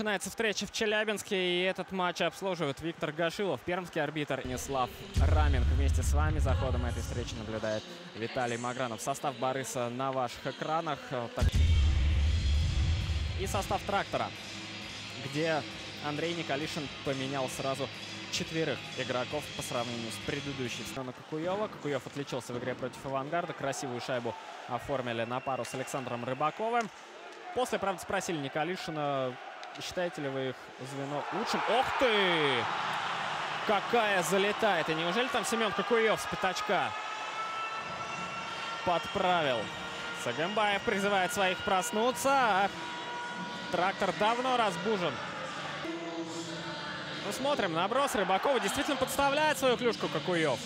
начинается встреча в Челябинске, и этот матч обслуживает Виктор Гашилов, пермский арбитр Нислав Раменко. Вместе с вами за ходом этой встречи наблюдает Виталий Магранов. Состав Бориса на ваших экранах. И состав трактора, где Андрей Николишин поменял сразу четверых игроков по сравнению с предыдущей. Стана Кукуева. Кукуев отличился в игре против «Авангарда». Красивую шайбу оформили на пару с Александром Рыбаковым. После, правда, спросили Николишина, считаете ли вы их звено лучшим? Ох ты! Какая залетает! И неужели там Семен Кукуев с пятачка подправил? Сагамбаев призывает своих проснуться. Трактор давно разбужен. Ну, смотрим, наброс Рыбакова действительно подставляет свою клюшку Кокуев.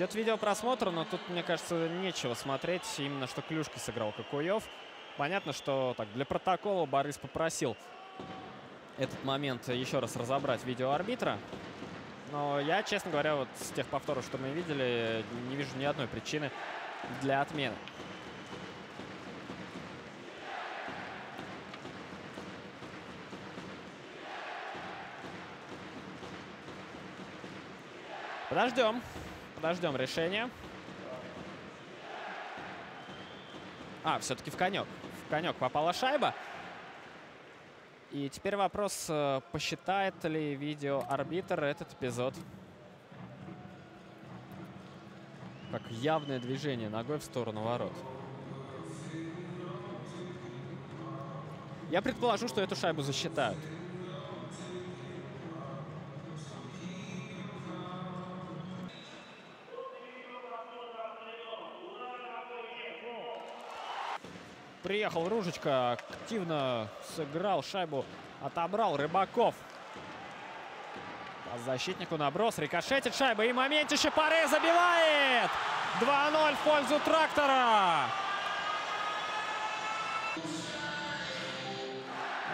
Идет видеопросмотр, но тут, мне кажется, нечего смотреть. Именно что клюшкой сыграл Кокуев. Понятно, что так для протокола Борис попросил этот момент еще раз разобрать видеоарбитра. Но я, честно говоря, вот с тех повторов, что мы видели, не вижу ни одной причины для отмены. Подождем. Подождем решения. А, все-таки в конек. В конек попала шайба. И теперь вопрос, э, посчитает ли видеоарбитр этот эпизод как явное движение ногой в сторону ворот. Я предположу, что эту шайбу засчитают. Приехал Ружечка, активно сыграл шайбу, отобрал Рыбаков. По защитнику наброс, рикошетит шайба и моментище Паре забивает! 2-0 в пользу трактора!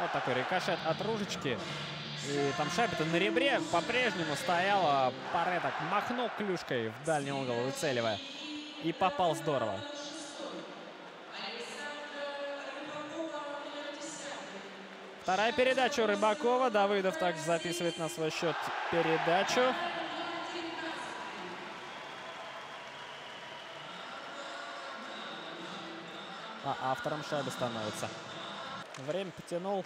Вот такой рикошет от Ружечки. И там шайба-то на ребре по-прежнему стояла. Паре так махнул клюшкой в дальний угол, выцеливая. И попал здорово. Вторая передача у Рыбакова. Давыдов также записывает на свой счет передачу. А автором шайбы становится. Время потянул.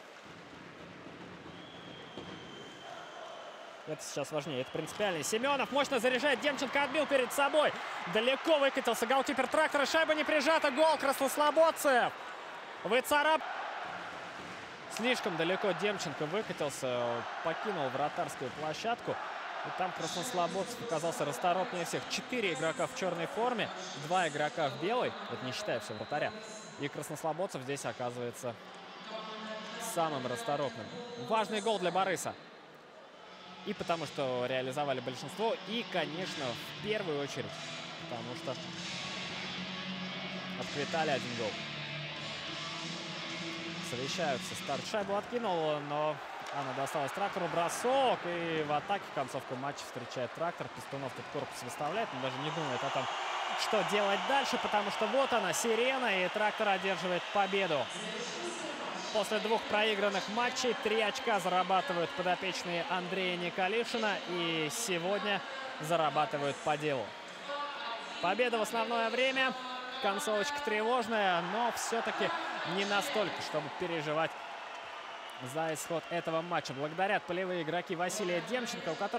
Это сейчас важнее, это принципиально. Семенов мощно заряжает, Демченко отбил перед собой. Далеко выкатился голкипер трактора, шайба не прижата, гол Краснослободцев. Выцарап. Слишком далеко Демченко выкатился, покинул вратарскую площадку. И там Краснослободцев оказался расторопнее всех. Четыре игрока в черной форме, два игрока в белой, это не считая все вратаря. И Краснослободцев здесь оказывается самым расторопным. Важный гол для Бориса. И потому что реализовали большинство, и, конечно, в первую очередь, потому что отквитали один гол совещаются. Старт шайбу откинул, но она досталась трактору. Бросок. И в атаке концовка матча встречает трактор. Пистунов тут корпус выставляет, но даже не думает о том, что делать дальше, потому что вот она, сирена, и трактор одерживает победу. После двух проигранных матчей три очка зарабатывают подопечные Андрея Николишина. И сегодня зарабатывают по делу. Победа в основное время. Концовочка тревожная, но все-таки не настолько, чтобы переживать за исход этого матча. Благодарят полевые игроки Василия Демченко, у которого